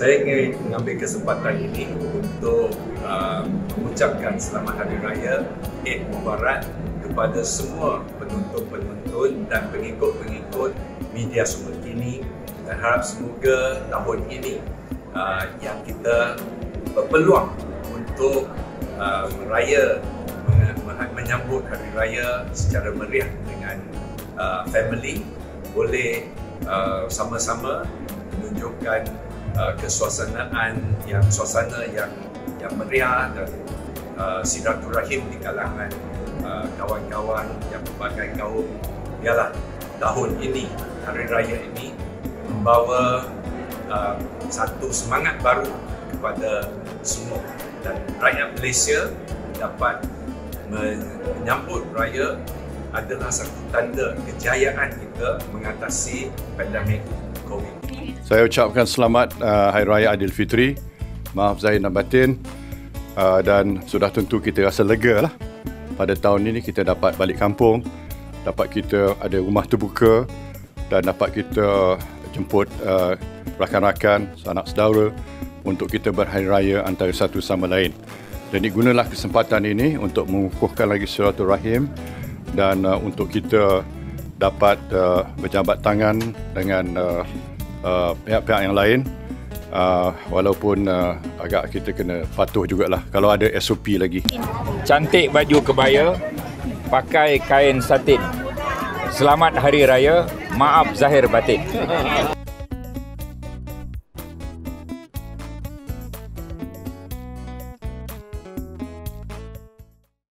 mengambil kesempatan ini untuk uh, mengucapkan selamat hari raya Eid Mubarak kepada semua penonton-penonton dan pengikut-pengikut media sumber kini. Dan harap semoga tahun ini uh, yang kita berpeluang untuk uh, meraya menyambut hari raya secara meriah dengan uh, family boleh uh, sama-sama menunjukkan uh, kesuasanaan yang suasana yang yang meriah dan uh, silaturahim di kalangan uh, kawan-kawan yang berbagai kaum. Ialah tahun ini hari raya ini membawa uh, satu semangat baru kepada semua. Dan rakyat Malaysia dapat menyambut raya adalah satu tanda kejayaan kita mengatasi pandemik COVID. Saya ucapkan selamat uh, Hari Raya Aidilfitri. Maaf Zahir dan Batin. Uh, dan sudah tentu kita rasa lega lah. Pada tahun ini kita dapat balik kampung. Dapat kita ada rumah terbuka. Dan dapat kita jemput uh, rakan-rakan, sanak saudara untuk kita berhari raya antara satu sama lain. Jadi gunalah kesempatan ini untuk mengukuhkan lagi silaturahim dan uh, untuk kita dapat uh, berjabat tangan dengan uh, uh, pihak-pihak yang lain uh, walaupun uh, agak kita kena patuh jugalah kalau ada SOP lagi. Cantik baju kebaya, pakai kain satin. Selamat Hari Raya, maaf zahir batin.